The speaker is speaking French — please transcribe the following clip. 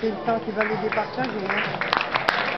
c'est le temps qui va les départager. Hein.